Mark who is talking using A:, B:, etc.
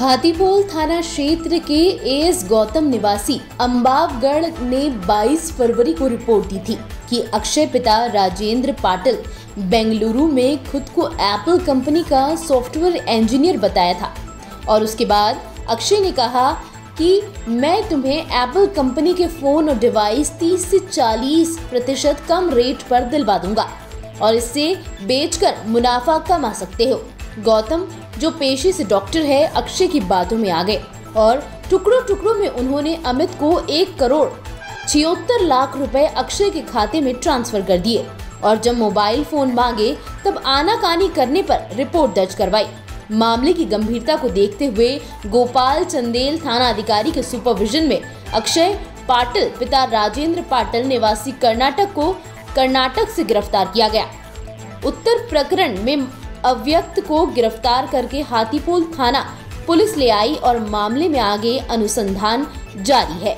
A: हाथीपोल थाना क्षेत्र के एएस गौतम निवासी अम्बावगढ़ ने 22 फरवरी को रिपोर्ट दी थी कि अक्षय पिता राजेंद्र पाटिल बेंगलुरु में खुद को एप्पल कंपनी का सॉफ्टवेयर इंजीनियर बताया था। और उसके बाद अक्षय ने कहा कि मैं तुम्हें एप्पल कंपनी के फ़ोन और डिवाइस 30 से 40 प्रतिशत कम रेट पर दिलवा दूँगा और इससे बेचकर मुनाफा कमा सकते हो। गौतम, जो पेशे से डॉक्टर है, अक्षय की बातों में आ गए और टुकड़ों टुकड़ों में उन्होंने अमित को एक करोड़ छिहत्तर लाख रुपए अक्षय के खाते में ट्रांसफ़र कर दिए। और जब मोबाइल फ़ोन मांगे, तब आनाकानी करने पर रिपोर्ट दर्ज करवाई। मामले की गंभीरता को देखते हुए गोपाल चंदेल थाना अधिकारी के सुपरविजन में अक्षय पाटिल, पिता राजेंद्र पाटिल निवासी कर्नाटक को कर्नाटक से गिरफ़्तार किया गया। उत्तर प्रकरण में अव्यक्त को गिरफ़्तार करके हाथीपोल थाना पुलिस ले आई और मामले में आगे अनुसंधान जारी है।